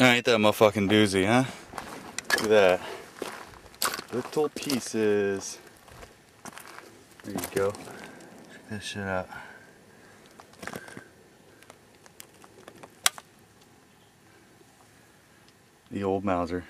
ain't that motherfucking doozy, huh? Look at that. Little pieces. There you go. Check this shit out. The old Mauser.